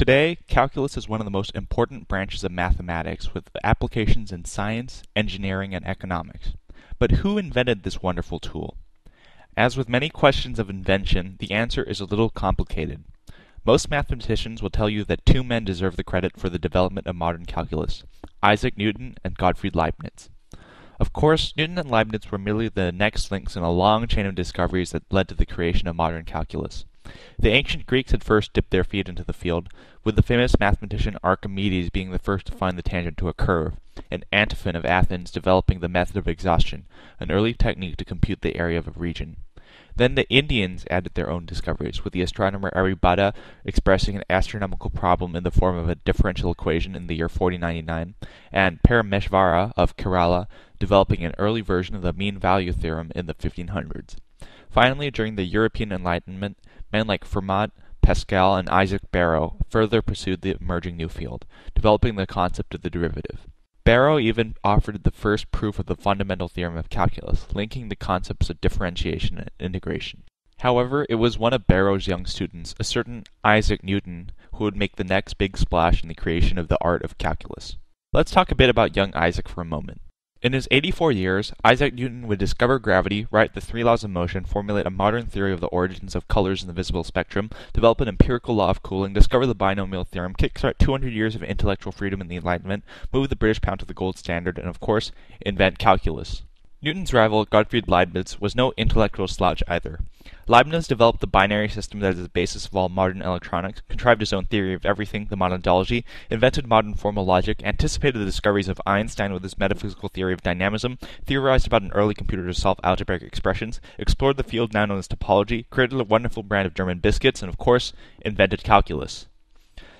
Today, calculus is one of the most important branches of mathematics with applications in science, engineering, and economics. But who invented this wonderful tool? As with many questions of invention, the answer is a little complicated. Most mathematicians will tell you that two men deserve the credit for the development of modern calculus Isaac Newton and Gottfried Leibniz. Of course, Newton and Leibniz were merely the next links in a long chain of discoveries that led to the creation of modern calculus. The ancient Greeks had first dipped their feet into the field, with the famous mathematician Archimedes being the first to find the tangent to a curve, and Antiphon of Athens developing the method of exhaustion, an early technique to compute the area of a region. Then the Indians added their own discoveries, with the astronomer Aryabhata expressing an astronomical problem in the form of a differential equation in the year 4099, and Parameshvara of Kerala developing an early version of the mean value theorem in the 1500s. Finally, during the European Enlightenment, men like Fermat, Pascal, and Isaac Barrow further pursued the emerging new field, developing the concept of the derivative. Barrow even offered the first proof of the fundamental theorem of calculus, linking the concepts of differentiation and integration. However, it was one of Barrow's young students, a certain Isaac Newton, who would make the next big splash in the creation of the art of calculus. Let's talk a bit about young Isaac for a moment. In his 84 years, Isaac Newton would discover gravity, write the three laws of motion, formulate a modern theory of the origins of colors in the visible spectrum, develop an empirical law of cooling, discover the binomial theorem, kickstart 200 years of intellectual freedom in the Enlightenment, move the British pound to the gold standard, and of course, invent calculus. Newton's rival, Gottfried Leibniz, was no intellectual slouch either. Leibniz developed the binary system that is the basis of all modern electronics, contrived his own theory of everything, the monadology, invented modern formal logic, anticipated the discoveries of Einstein with his metaphysical theory of dynamism, theorized about an early computer to solve algebraic expressions, explored the field now known as topology, created a wonderful brand of German biscuits, and of course, invented calculus.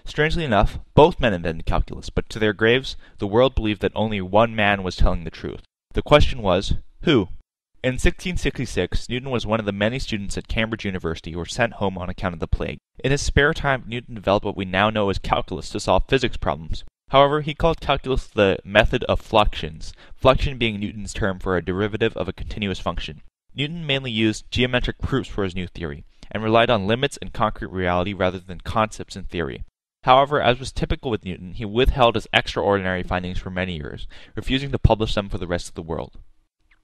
Strangely enough, both men invented calculus, but to their graves, the world believed that only one man was telling the truth. The question was, who? In 1666, Newton was one of the many students at Cambridge University who were sent home on account of the plague. In his spare time, Newton developed what we now know as calculus to solve physics problems. However, he called calculus the method of fluxions, fluxion being Newton's term for a derivative of a continuous function. Newton mainly used geometric proofs for his new theory, and relied on limits and concrete reality rather than concepts in theory. However, as was typical with Newton, he withheld his extraordinary findings for many years, refusing to publish them for the rest of the world.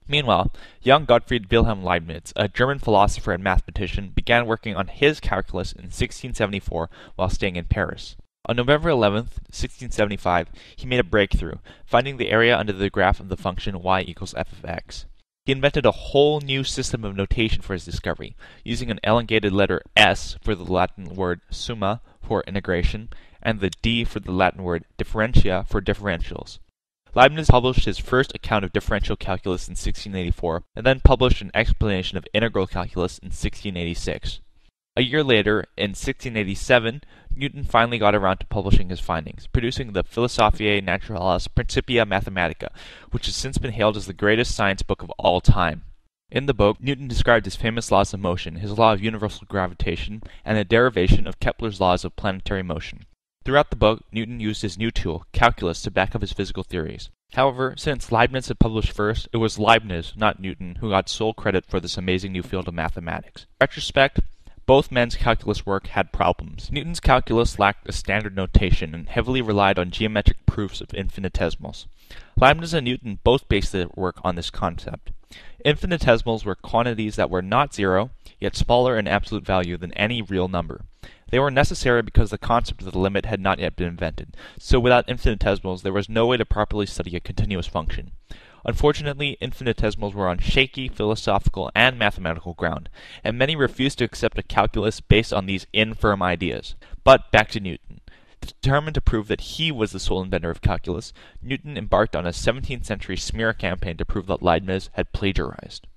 Meanwhile, young Gottfried Wilhelm Leibniz, a German philosopher and mathematician, began working on his calculus in 1674 while staying in Paris. On November 11, 1675, he made a breakthrough, finding the area under the graph of the function y equals f of x. He invented a whole new system of notation for his discovery, using an elongated letter S for the Latin word summa for integration, and the D for the Latin word differentia for differentials. Leibniz published his first account of differential calculus in 1684, and then published an explanation of integral calculus in 1686. A year later, in 1687, Newton finally got around to publishing his findings, producing the Philosophiae Naturalis Principia Mathematica, which has since been hailed as the greatest science book of all time. In the book, Newton described his famous laws of motion, his law of universal gravitation, and the derivation of Kepler's laws of planetary motion. Throughout the book, Newton used his new tool, calculus, to back up his physical theories. However, since Leibniz had published first, it was Leibniz, not Newton, who got sole credit for this amazing new field of mathematics. In retrospect, both men's calculus work had problems. Newton's calculus lacked a standard notation and heavily relied on geometric proofs of infinitesimals. Leibniz and Newton both based their work on this concept. Infinitesimals were quantities that were not zero, yet smaller in absolute value than any real number. They were necessary because the concept of the limit had not yet been invented, so without infinitesimals there was no way to properly study a continuous function. Unfortunately, infinitesimals were on shaky philosophical and mathematical ground, and many refused to accept a calculus based on these infirm ideas. But back to Newton. Determined to prove that he was the sole inventor of calculus, Newton embarked on a 17th century smear campaign to prove that Leibniz had plagiarized.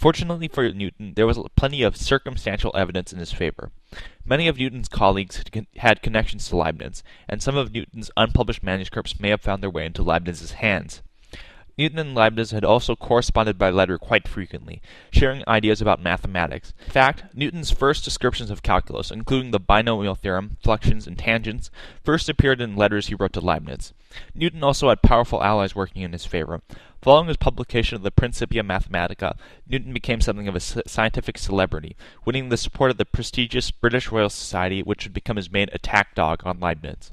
Fortunately for Newton, there was plenty of circumstantial evidence in his favor. Many of Newton's colleagues had connections to Leibniz, and some of Newton's unpublished manuscripts may have found their way into Leibniz's hands. Newton and Leibniz had also corresponded by letter quite frequently, sharing ideas about mathematics. In fact, Newton's first descriptions of calculus, including the binomial theorem, fluxions, and tangents, first appeared in letters he wrote to Leibniz. Newton also had powerful allies working in his favor. Following his publication of the Principia Mathematica, Newton became something of a scientific celebrity, winning the support of the prestigious British Royal Society, which would become his main attack dog on Leibniz.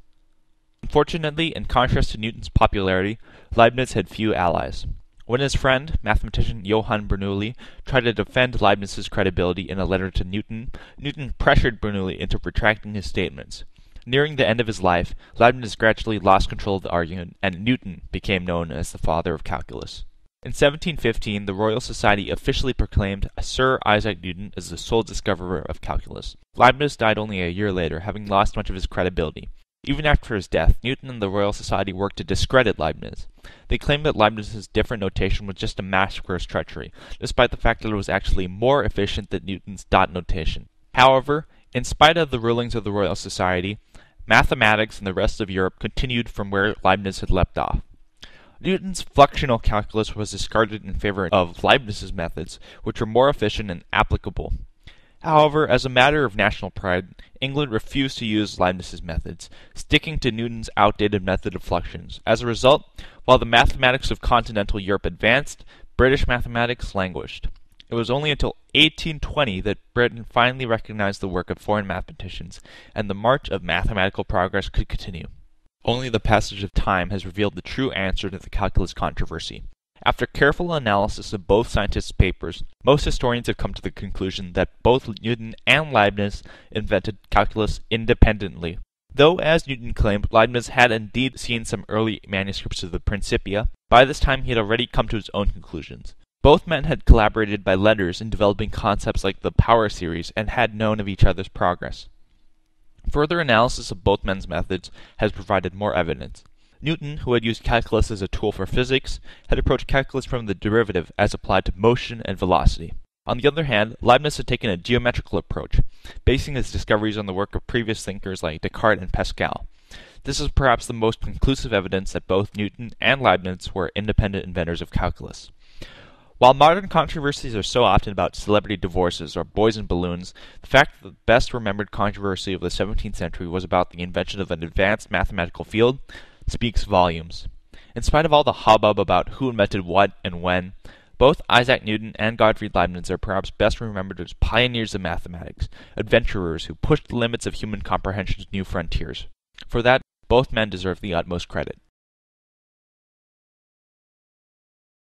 Unfortunately, in contrast to Newton's popularity, Leibniz had few allies. When his friend, mathematician Johann Bernoulli, tried to defend Leibniz's credibility in a letter to Newton, Newton pressured Bernoulli into retracting his statements. Nearing the end of his life, Leibniz gradually lost control of the argument, and Newton became known as the father of calculus. In 1715, the Royal Society officially proclaimed Sir Isaac Newton as the sole discoverer of calculus. Leibniz died only a year later, having lost much of his credibility. Even after his death, Newton and the Royal Society worked to discredit Leibniz. They claimed that Leibniz's different notation was just a mask for his treachery, despite the fact that it was actually more efficient than Newton's dot notation. However, in spite of the rulings of the Royal Society, mathematics in the rest of Europe continued from where Leibniz had left off. Newton's fluxional calculus was discarded in favor of Leibniz's methods, which were more efficient and applicable. However, as a matter of national pride, England refused to use Leibniz's methods, sticking to Newton's outdated method of fluxions. As a result, while the mathematics of continental Europe advanced, British mathematics languished. It was only until 1820 that Britain finally recognized the work of foreign mathematicians, and the march of mathematical progress could continue. Only the passage of time has revealed the true answer to the calculus controversy. After careful analysis of both scientists' papers, most historians have come to the conclusion that both Newton and Leibniz invented calculus independently. Though, as Newton claimed, Leibniz had indeed seen some early manuscripts of the Principia, by this time he had already come to his own conclusions. Both men had collaborated by letters in developing concepts like the power series and had known of each other's progress. Further analysis of both men's methods has provided more evidence. Newton, who had used calculus as a tool for physics, had approached calculus from the derivative as applied to motion and velocity. On the other hand, Leibniz had taken a geometrical approach, basing his discoveries on the work of previous thinkers like Descartes and Pascal. This is perhaps the most conclusive evidence that both Newton and Leibniz were independent inventors of calculus. While modern controversies are so often about celebrity divorces or boys and balloons, the fact that the best remembered controversy of the 17th century was about the invention of an advanced mathematical field speaks volumes. In spite of all the hubbub about who invented what and when, both Isaac Newton and Gottfried Leibniz are perhaps best remembered as pioneers of mathematics, adventurers who pushed the limits of human comprehension to new frontiers. For that, both men deserve the utmost credit.